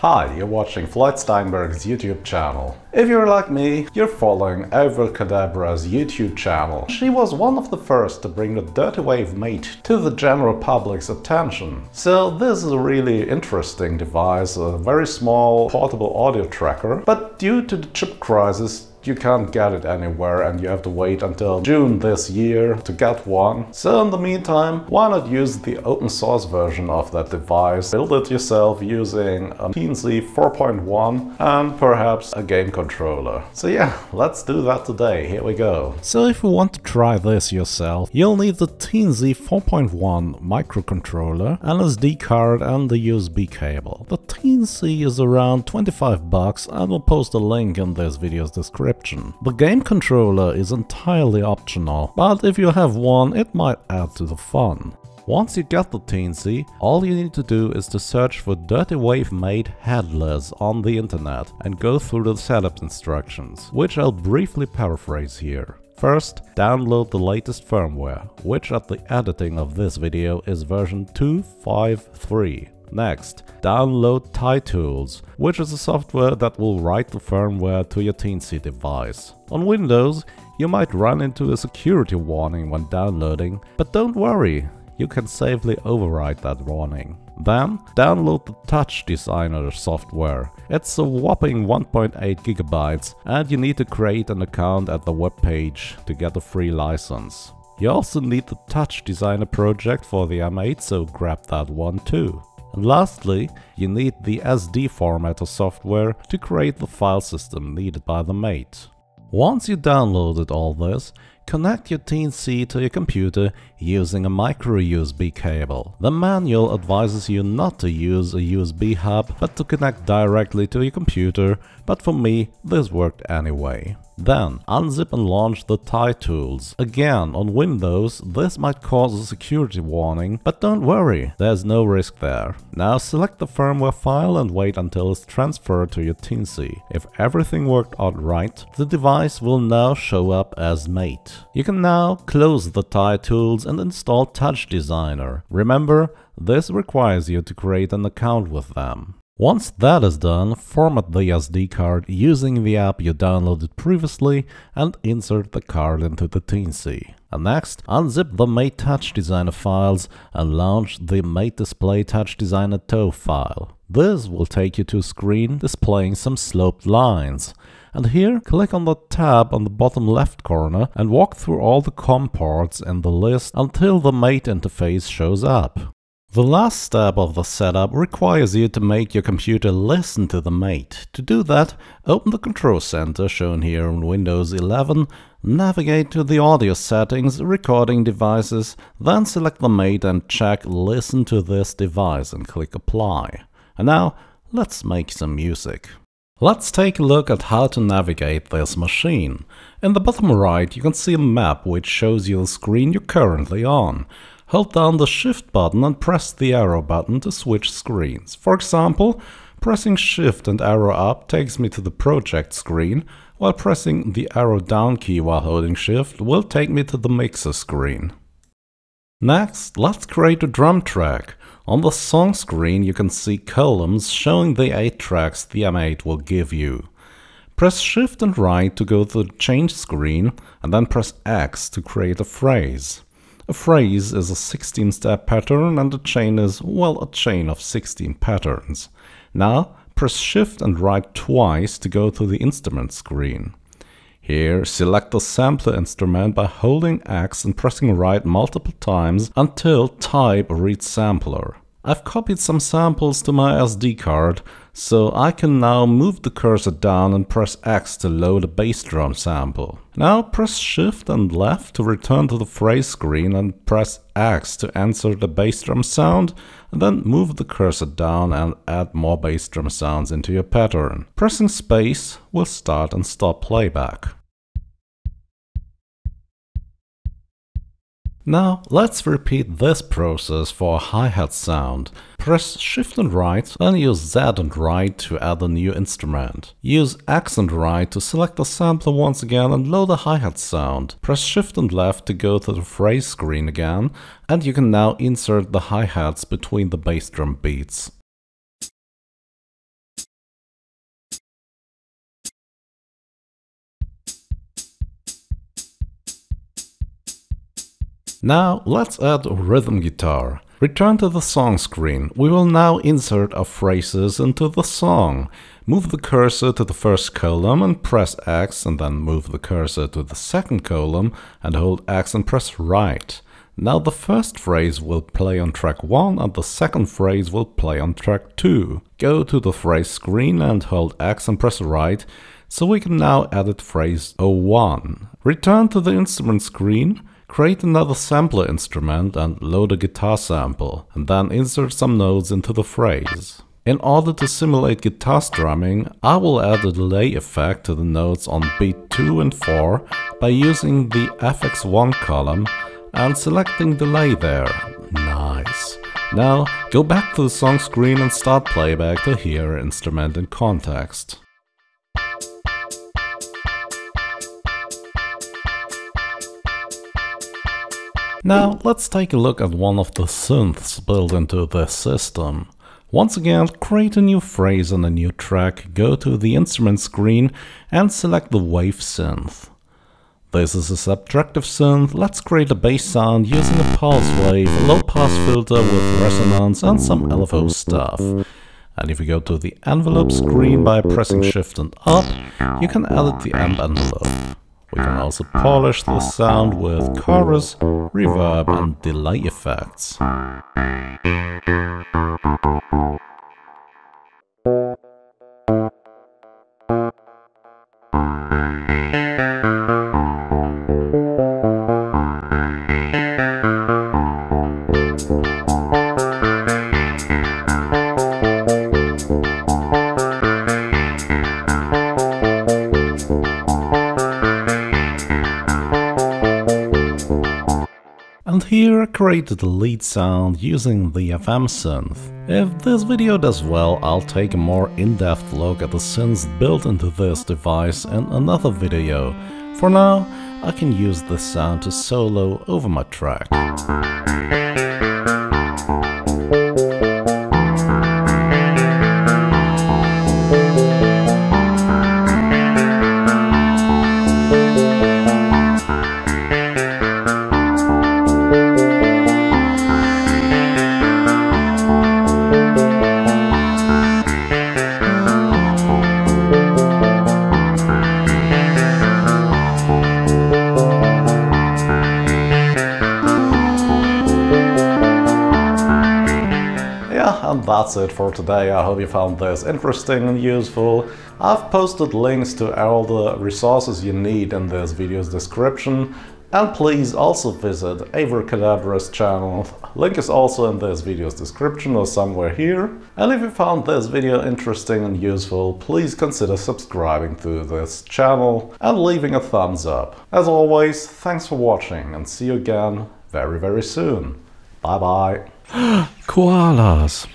Hi, you're watching Floyd Steinberg's YouTube channel. If you're like me, you're following Avrilcadabra's YouTube channel. She was one of the first to bring the Dirtywave M8 to the general public's attention. So this is a really interesting device, a very small portable audio tracker, but due to the chip crisis you can't get it anywhere and you have to wait until June this year to get one. So in the meantime, why not use the open source version of that device, build it yourself using a Teensy 4.1 and perhaps a game controller. So yeah, let's do that today, here we go. So if you want to try this yourself, you'll need the Teensy 4.1 microcontroller, an SD card and the USB cable. The Teensy is around 25 bucks and we'll post a link in this video's description description. The game controller is entirely optional, but if you have one, it might add to the fun. Once you get the Teensy, all you need to do is to search for Dirtywave M8 headless on the internet and go through the setup instructions, which I'll briefly paraphrase here. First, download the latest firmware, which at the editing of this video is version 253. Next, download TyTools, which is a software that will write the firmware to your Teensy device. On Windows, you might run into a security warning when downloading, but don't worry, you can safely override that warning. Then, download the TouchDesigner software. It's a whopping 1.8 gigabytes and you need to create an account at the webpage to get a free license. You also need the TouchDesigner project for the M8, so grab that one too. Lastly, you need the SD formatter software to create the file system needed by the M8. Once you downloaded all this, connect your Teensy to your computer using a micro USB cable. The manual advises you not to use a USB hub but to connect directly to your computer, but for me this worked anyway. Then unzip and launch the TyTools. Again, on Windows, this might cause a security warning, but don't worry, there's no risk there. Now select the firmware file and wait until it's transferred to your Teensy. If everything worked out right, the device will now show up as M8. You can now close the TyTools and install TouchDesigner. Remember, this requires you to create an account with them. Once that is done, format the SD card using the app you downloaded previously and insert the card into the Teensy. And next, unzip the M8 Touch Designer files and launch the M8 Display TouchDesigner TOE file. This will take you to a screen displaying some sloped lines. And here, click on the tab on the bottom left corner and walk through all the COM ports in the list until the M8 interface shows up. The last step of the setup requires you to make your computer listen to the M8. To do that, open the control center shown here on Windows 11, navigate to the audio settings, recording devices, then select the M8 and check listen to this device and click apply. And now, let's make some music. Let's take a look at how to navigate this machine. In the bottom right you can see a map which shows you the screen you're currently on. Hold down the Shift button and press the arrow button to switch screens. For example, pressing Shift and arrow up takes me to the project screen, while pressing the arrow down key while holding Shift will take me to the mixer screen. Next, let's create a drum track. On the song screen you can see columns showing the 8 tracks the M8 will give you. Press Shift and right to go to the chain screen and then press X to create a phrase. A phrase is a 16-step pattern and a chain is, well, a chain of 16 patterns. Now, press Shift and right twice to go to the instrument screen. Here, select the sampler instrument by holding X and pressing right multiple times until Type reads Sampler. I've copied some samples to my SD card, so I can now move the cursor down and press X to load a bass drum sample. Now press Shift and left to return to the phrase screen and press X to answer the bass drum sound, and then move the cursor down and add more bass drum sounds into your pattern. Pressing space will start and stop playback. Now let's repeat this process for a hi-hat sound. Press Shift and right, then use Z and right to add a new instrument. Use X and right to select the sampler once again and load the hi-hat sound. Press Shift and left to go to the phrase screen again, and you can now insert the hi-hats between the bass drum beats. Now let's add rhythm guitar. Return to the song screen. We will now insert our phrases into the song. Move the cursor to the first column and press X and then move the cursor to the second column and hold X and press right. Now the first phrase will play on track 1 and the second phrase will play on track 2. Go to the phrase screen and hold X and press right, so we can now edit phrase 01. Return to the instrument screen, create another sampler instrument and load a guitar sample, and then insert some notes into the phrase. In order to simulate guitar strumming, I will add a delay effect to the notes on beat 2 and 4 by using the FX1 column and selecting delay there. Nice. Now go back to the song screen and start playback to hear instrument in context. Now let's take a look at one of the synths built into this system. Once again, create a new phrase on a new track, go to the instrument screen and select the wave synth. This is a subtractive synth, let's create a bass sound using a pulse wave, a low pass filter with resonance and some LFO stuff. And if you go to the envelope screen by pressing shift and up, you can edit the amp envelope. We can also polish the sound with chorus, reverb and delay effects. Here I created the lead sound using the FM synth. If this video does well, I'll take a more in-depth look at the synths built into this device in another video. For now, I can use this sound to solo over my track. And that's it for today. I hope you found this interesting and useful. I've posted links to all the resources you need in this video's description. And please also visit Avrilcadabra's channel. Link is also in this video's description or somewhere here. And if you found this video interesting and useful, please consider subscribing to this channel and leaving a thumbs up. As always, thanks for watching and see you again very very soon. Bye bye. Koalas.